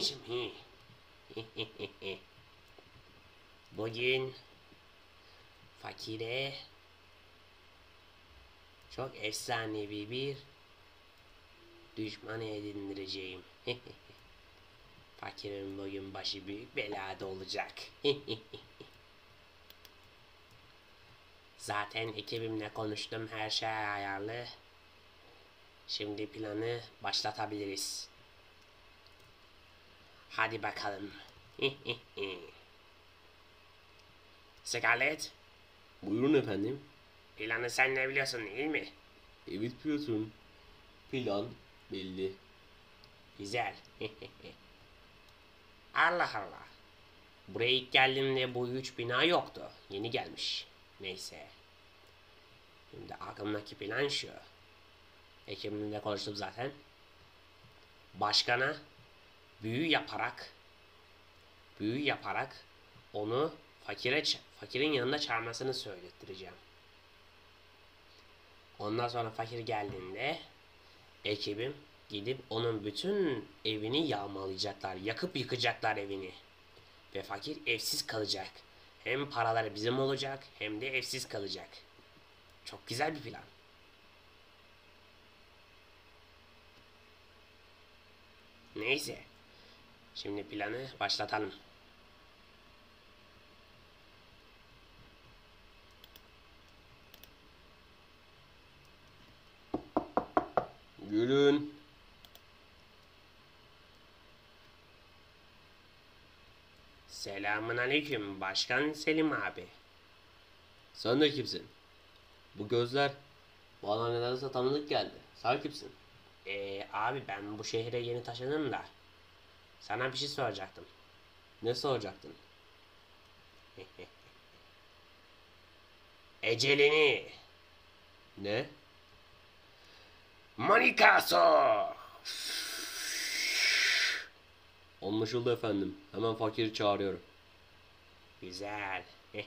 Hi. Bugün fakire çok efsanevi bir düşman edindireceğim. Fakirin bugün başı büyük belada olacak. Zaten ekibimle konuştum her şey ayarlı. Şimdi planı başlatabiliriz. Hadi bakalım. Scarlett, Buyurun efendim. planı sen ne biliyorsun değil mi? Evet pilotun. Plan belli. Güzel. Allah Allah. Buraya ilk geldiğimde bu üç bina yoktu. Yeni gelmiş. Neyse. Şimdi aklımdaki plan şu. Ekibimle konuştum zaten. Başkana büyü yaparak büyü yaparak onu fakire fakirin yanında çağırmasını söylettireceğim. Ondan sonra fakir geldiğinde ekibim gidip onun bütün evini yağmalayacaklar. Yakıp yıkacaklar evini. Ve fakir evsiz kalacak. Hem paraları bizim olacak hem de evsiz kalacak. Çok güzel bir plan. Neyse. Şimdi planı başlatalım. Gülün. Selamun aleyküm Başkan Selim abi. Sen de kimsin? Bu gözler bana nedense tanıdık geldi. Sen kimsin? Ee, abi ben bu şehre yeni taşındım da. Sana bir şey soracaktım. Ne soracaktın? Ecelini. Ne? Manikaso. Anlaşıldı efendim. Hemen fakiri çağırıyorum. Güzel.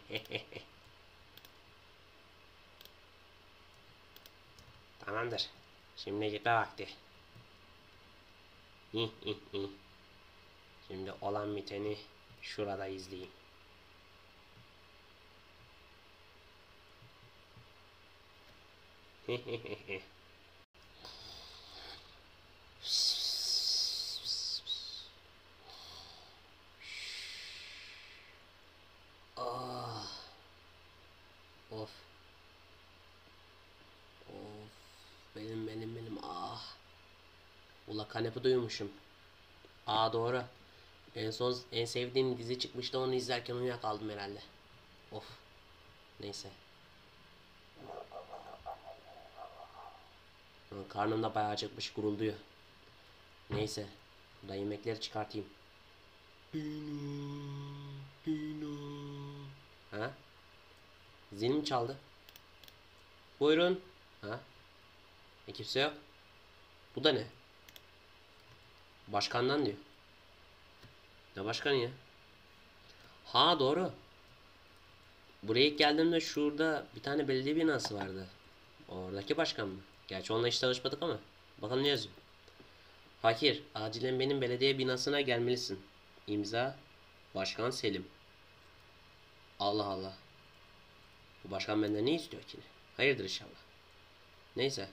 Tamamdır. Şimdi gitme vakti. Şimdi olan biteni şurada izleyeyim. Ah. Of. Of. Benim benim benim ah. Ula kanepe duymuşum. Aa doğru. En son en sevdiğim dizi çıkmıştı onu izlerken uyuyakaldım herhalde. Of. Neyse. Hı, Karnım da bayağı acıkmış gurulduyor. Neyse. Burada yemekleri çıkartayım. Ha? Zil mi çaldı? Buyurun. Ha? E kimse yok. Bu da ne? Başkandan diyor. Ne başkanı ya? Ha doğru. Buraya ilk geldiğimde şurada bir tane belediye binası vardı. Oradaki başkan mı? Gerçi onunla hiç tanışmadık ama. Bakalım ne yazıyor. Fakir, acilen benim belediye binasına gelmelisin. İmza, Başkan Selim. Allah Allah. Bu başkan benden ne istiyor ki? Hayırdır inşallah. Neyse.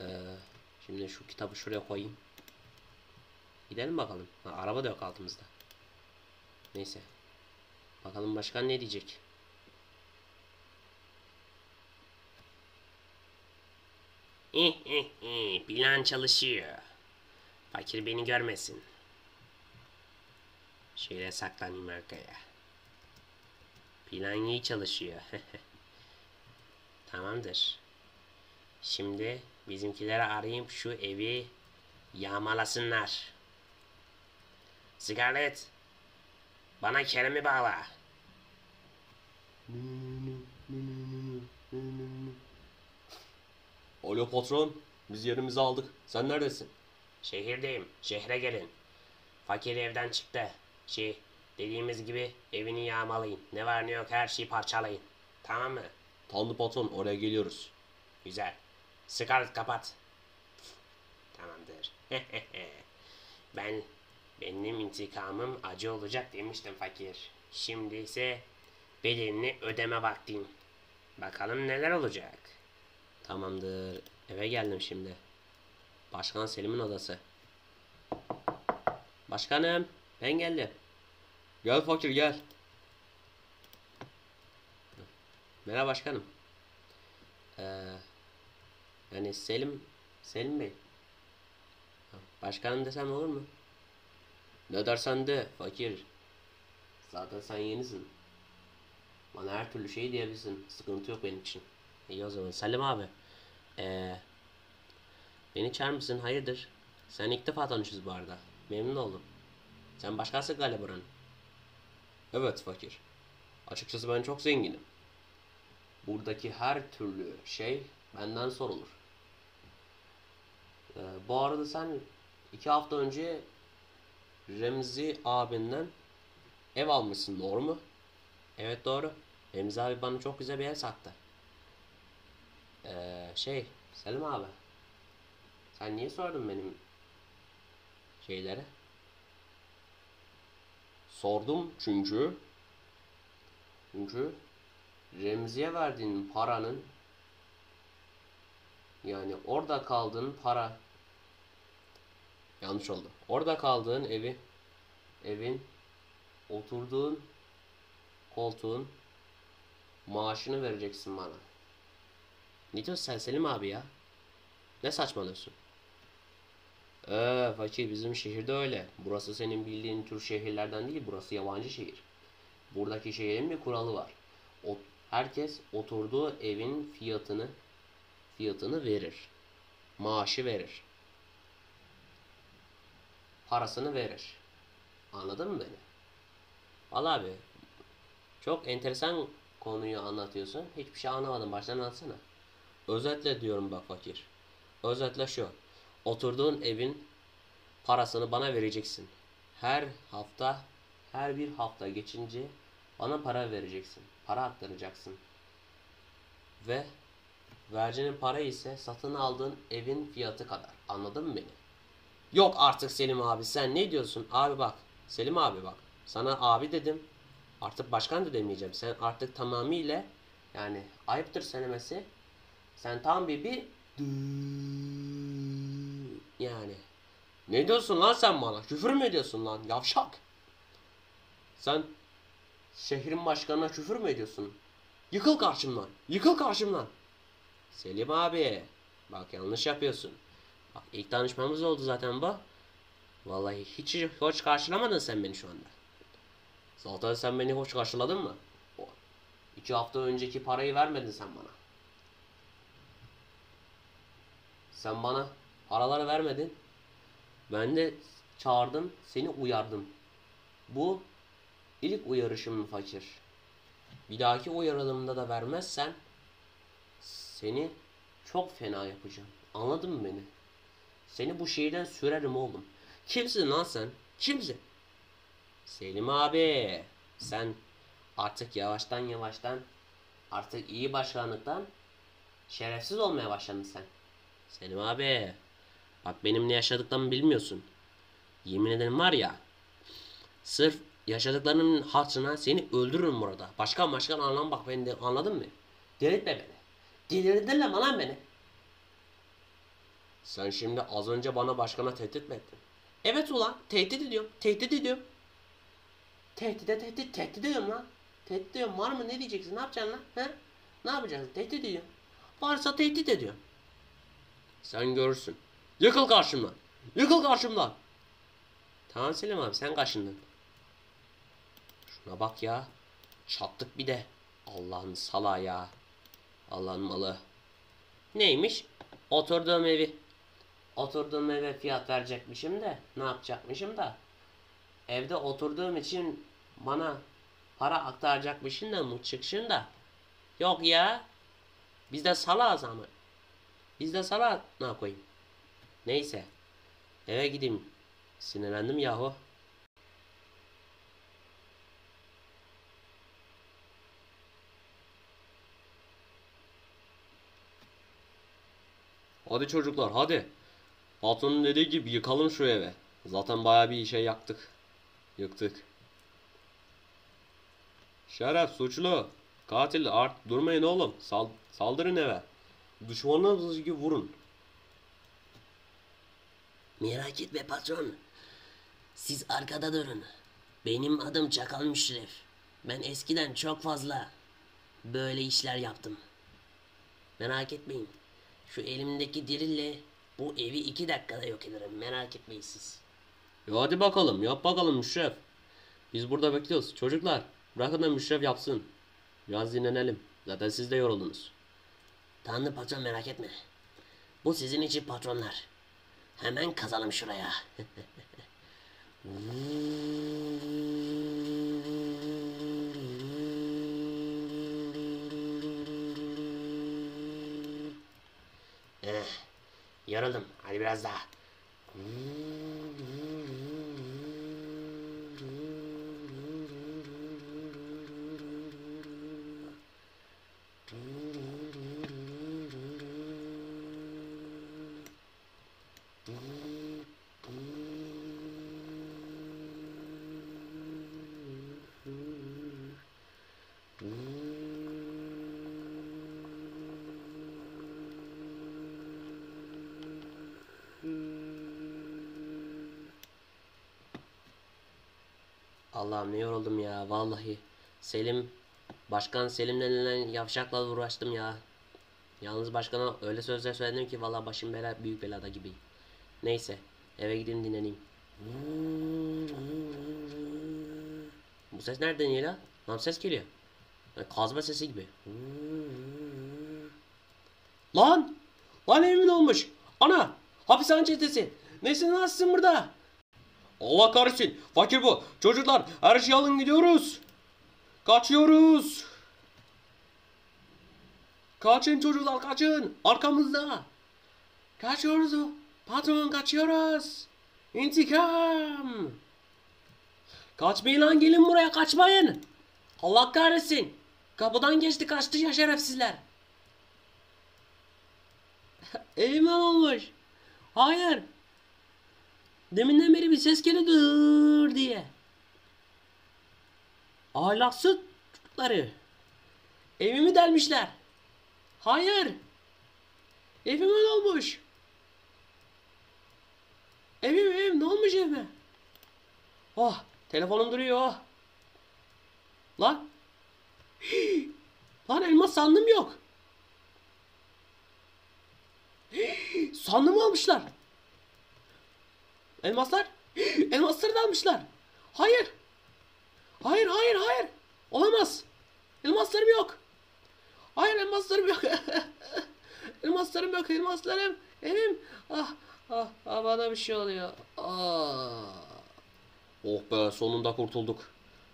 Ee, şimdi şu kitabı şuraya koyayım. Gidelim bakalım. Ha, araba da yok altımızda. Neyse. Bakalım başkan ne diyecek. Plan çalışıyor. Fakir beni görmesin. Şöyle saklanayım arkaya. Plan iyi çalışıyor. Tamamdır. Şimdi bizimkileri arayayım şu evi yağmalasınlar. Scarlett, bana Kerem'i bağla. Alo patron. Biz yerimizi aldık. Sen neredesin? Şehirdeyim, şehre gelin. Fakir evden çıktı. Şey, dediğimiz gibi evini yağmalayın. Ne var ne yok her şeyi parçalayın. Tamam mı? Tanrı patron oraya geliyoruz. Güzel. Scarlett kapat. Tamamdır. ben Benim intikamım acı olacak demiştim fakir. Şimdi ise bedelini ödeme vaktim. Bakalım neler olacak. Tamamdır. Eve geldim şimdi. Başkan Selim'in odası. Başkanım ben geldim. Gel fakir gel. Merhaba başkanım. Ee, yani Selim, Selim Bey. Başkanım desem olur mu? Ne dersen de fakir. Zaten sen yenisin. Bana her türlü şey diyebilirsin. Sıkıntı yok benim için. İyi o zaman. Selim abi. Ee, beni çağır mısın? Hayırdır? Sen ilk defa tanışıyoruz bu arada. Memnun oldum. Sen başkası galiba buranın. Evet fakir. Açıkçası ben çok zenginim. Buradaki her türlü şey benden sorulur. Ee, bu arada sen iki hafta önce Remzi abinden ev almışsın doğru mu? Evet doğru. Remzi abi bana çok güzel bir ev sattı. Ee, şey, Selim abi. Sen niye sordun benim şeyleri? Sordum çünkü çünkü Remzi'ye verdiğin paranın yani orada kaldığın para yanlış oldu. Orada kaldığın evi evin oturduğun koltuğun maaşını vereceksin bana. Ne diyorsun sen Selim abi ya? Ne saçmalıyorsun? Ee, fakir bizim şehirde öyle. Burası senin bildiğin tür şehirlerden değil. Burası yabancı şehir. Buradaki şehrin bir kuralı var. O, herkes oturduğu evin fiyatını fiyatını verir. Maaşı verir. Parasını verir. Anladın mı beni? Vallahi abi çok enteresan konuyu anlatıyorsun. Hiçbir şey anlamadım. Baştan anlatsana. Özetle diyorum bak fakir. Özetle şu. Oturduğun evin parasını bana vereceksin. Her hafta, her bir hafta geçince bana para vereceksin. Para aktaracaksın. Ve vereceğin para ise satın aldığın evin fiyatı kadar. Anladın mı beni? Yok artık Selim abi sen ne diyorsun? Abi bak. Selim abi bak. Sana abi dedim. Artık başkan da demeyeceğim. Sen artık tamamıyla yani ayıptır söylemesi. Sen tam bir bir yani. Ne diyorsun lan sen bana? Küfür mü ediyorsun lan? Yavşak. Sen şehrin başkanına küfür mü ediyorsun? Yıkıl karşımdan. Yıkıl karşımdan. Selim abi. Bak yanlış yapıyorsun. Bak ilk tanışmamız oldu zaten bu. Vallahi hiç hoş karşılamadın sen beni şu anda. Zaten sen beni hoş karşıladın mı? O iki hafta önceki parayı vermedin sen bana. Sen bana paraları vermedin. Ben de çağırdım, seni uyardım. Bu ilk uyarışım fakir. Bir dahaki uyarılımda da vermezsen seni çok fena yapacağım. Anladın mı beni? Seni bu şehirden sürerim oğlum. Kimsin lan sen? Kimsin? Selim abi. Sen artık yavaştan yavaştan artık iyi başkanlıktan şerefsiz olmaya başladın sen. Selim abi. Bak benim ne yaşadıklarımı bilmiyorsun. Yemin ederim var ya. Sırf yaşadıklarının hatırına seni öldürürüm burada. Başkan başkan anlam bak beni de anladın mı? Delirtme beni. Delirdin mi lan beni? Sen şimdi az önce bana başkana tehdit mi ettin? Evet ulan tehdit ediyorum. Tehdit ediyorum. Tehdide tehdit tehdit ediyorum lan. Tehdit ediyorum var mı ne diyeceksin ne yapacaksın lan? He? Ne yapacaksın? Tehdit ediyorum. Varsa tehdit ediyorum. Sen görürsün. Yıkıl karşımdan. Yıkıl karşımdan. Tamam Selim abi sen kaşındın. Şuna bak ya. Çattık bir de. Allah'ın sala ya. Allah'ın malı. Neymiş? Oturduğum evi. Oturduğum eve fiyat verecekmişim de ne yapacakmışım da. Evde oturduğum için bana para aktaracakmışım da mı çıkışın da. Yok ya. Biz de salağız ama. Biz de salak ne koyayım. Neyse. Eve gideyim. Sinirlendim yahu. Hadi çocuklar hadi. Patronun dediği gibi yıkalım şu eve. Zaten bayağı bir şey yaktık. Yıktık. Şeref suçlu. Katil art durmayın oğlum. Sal saldırın eve. Düşmanınız gibi vurun. Merak etme patron. Siz arkada durun. Benim adım Çakal Müşref. Ben eskiden çok fazla böyle işler yaptım. Merak etmeyin. Şu elimdeki dirille bu evi iki dakikada yok ederim. Merak etmeyin siz. Ya hadi bakalım yap bakalım Müşref. Biz burada bekliyoruz. Çocuklar bırakın da Müşref yapsın. Biraz dinlenelim. Zaten siz de yoruldunuz. Tanrı patron merak etme. Bu sizin için patronlar. Hemen kazalım şuraya. eh, yoruldum. Hadi biraz daha. Allah'ım ne yoruldum ya vallahi. Selim, Başkan Selim denilen yavşakla uğraştım ya. Yalnız başkana öyle sözler söyledim ki vallahi başım bela, büyük belada gibi. Neyse eve gideyim dinleneyim. Bu ses nereden geliyor? Lan ses geliyor. Kazma sesi gibi. Lan! Lan evimin olmuş. Ana! Hapishane çetesi. Nesin sizin burada? Allah kahretsin. Fakir bu. Çocuklar her şeyi alın gidiyoruz. Kaçıyoruz. Kaçın çocuklar kaçın. Arkamızda. Kaçıyoruz. Patron kaçıyoruz. İntikam. Kaçmayın lan gelin buraya kaçmayın. Allah kahretsin. Kapıdan geçti kaçtı ya şerefsizler. Evimin olmuş. Hayır. Deminden beri bir ses geliyor diye. Ahlaksız çocukları. Evimi delmişler. Hayır. Evimin olmuş. Evim evim ne olmuş evime? Oh telefonum duruyor. Lan. Lan elmas sandım yok. Sandım almışlar. Elmaslar? Elmasları da almışlar. Hayır. Hayır hayır hayır. Olamaz. Elmaslarım yok. Hayır elmaslarım yok. elmaslarım yok elmaslarım. Evim. Ah, ah, ah bana bir şey oluyor. Ah. Oh be sonunda kurtulduk.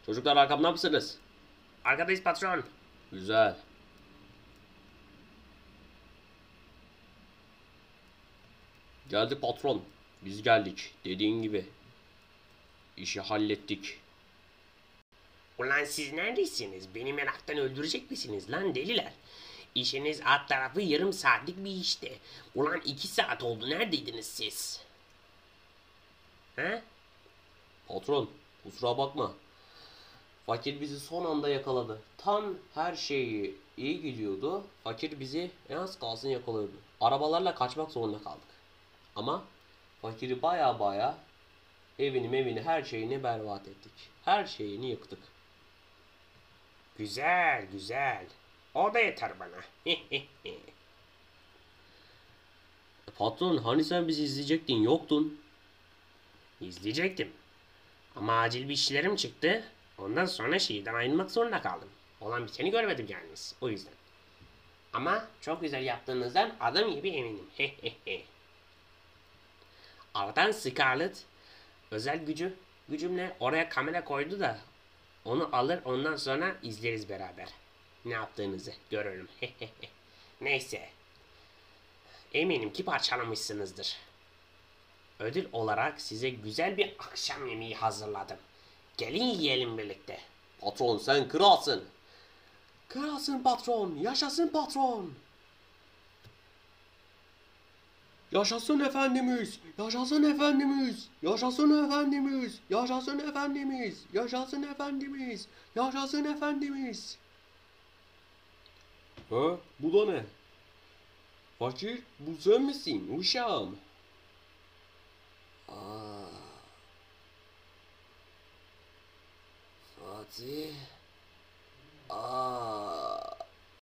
Çocuklar arkamda mısınız? Arkadayız patron. Güzel. Geldik patron. Biz geldik. Dediğin gibi. İşi hallettik. Ulan siz neredesiniz? Beni meraktan öldürecek misiniz lan deliler? İşiniz alt tarafı yarım saatlik bir işte. Ulan iki saat oldu neredeydiniz siz? He? Patron kusura bakma. Fakir bizi son anda yakaladı. Tam her şeyi iyi gidiyordu. Fakir bizi en az kalsın yakalıyordu. Arabalarla kaçmak zorunda kaldık. Ama fakiri baya baya evini mevini her şeyini berbat ettik. Her şeyini yıktık. Güzel güzel. O da yeter bana. E, Patron hani sen bizi izleyecektin yoktun. İzleyecektim. Ama acil bir işlerim çıktı. Ondan sonra şehirden ayrılmak zorunda kaldım. Olan biteni görmedim yalnız. O yüzden. Ama çok güzel yaptığınızdan adam gibi eminim. Aradan Scarlett özel gücü gücümle oraya kamera koydu da onu alır ondan sonra izleriz beraber. Ne yaptığınızı görürüm. Neyse. Eminim ki parçalamışsınızdır. Ödül olarak size güzel bir akşam yemeği hazırladım. Gelin yiyelim birlikte. Patron sen kralsın. Kralsın patron. Yaşasın patron. Yaşasın Efendimiz! Yaşasın Efendimiz! Yaşasın Efendimiz! Yaşasın Efendimiz! Yaşasın Efendimiz! Yaşasın Efendimiz! Ha? Bu da ne? Fakir, bu sen misin uşağım? Aa. Fatih.